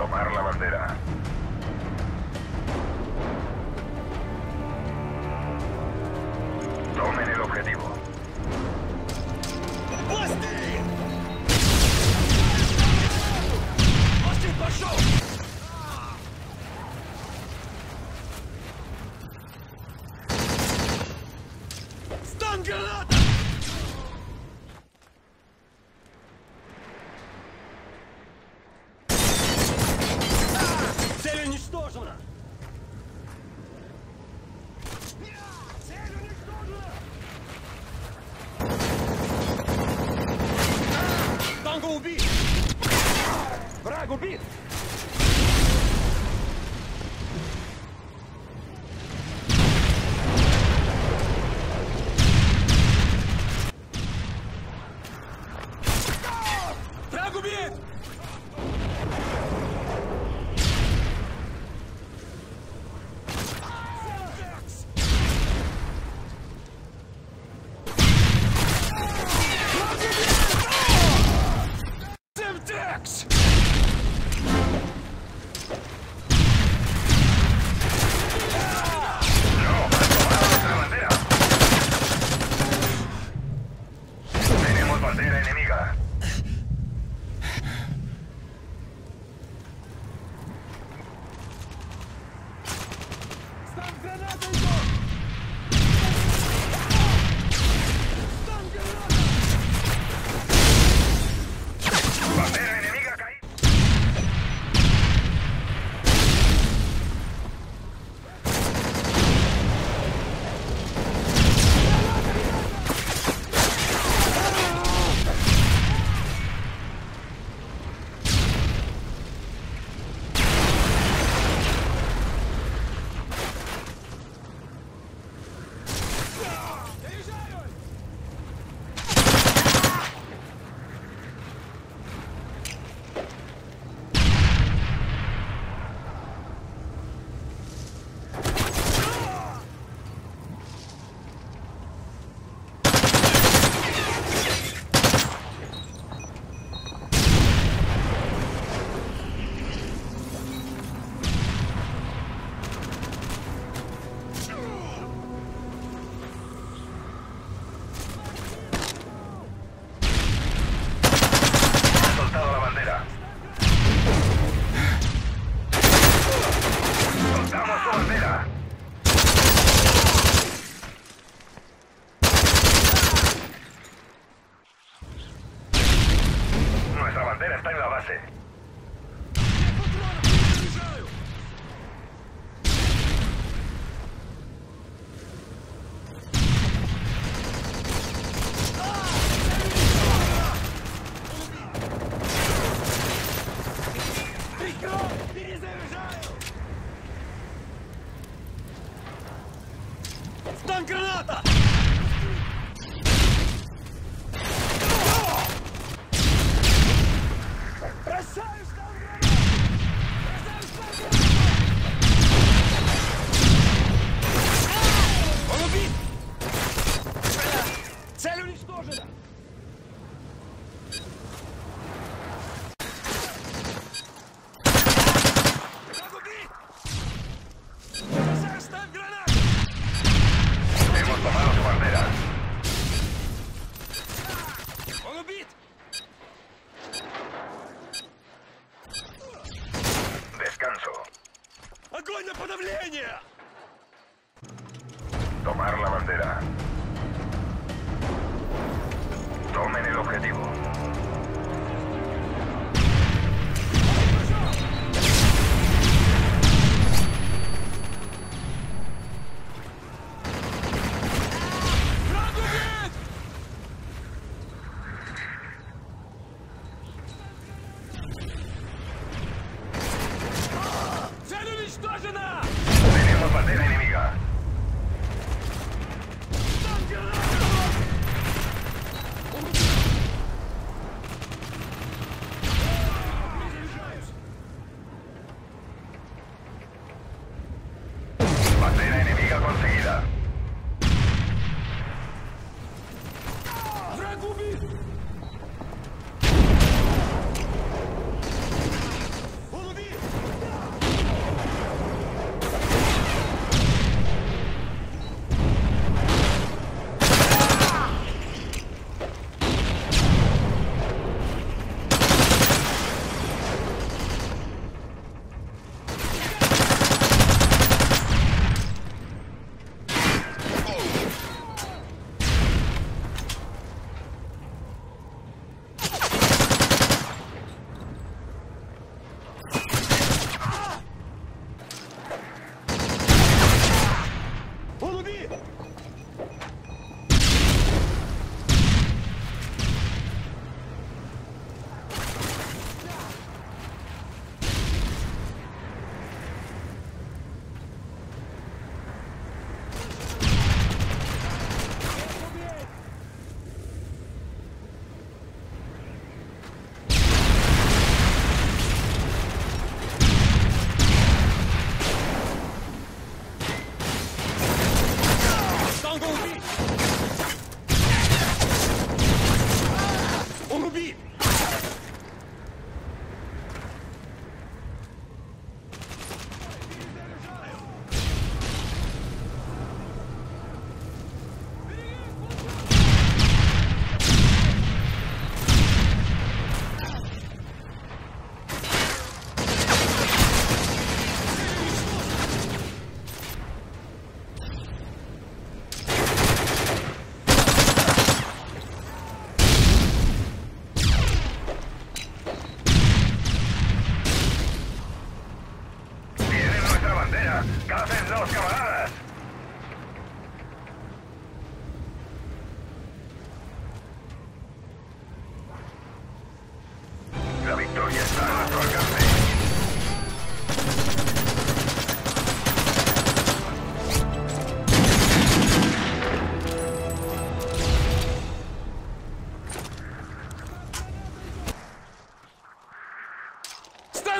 Tomar la bandera. it. Граната! bandera está en la base. огонь на подавление!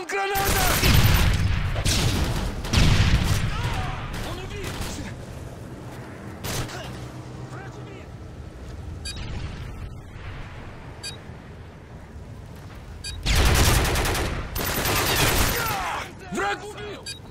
Граната! Он убит! Враг убит! Враг убил!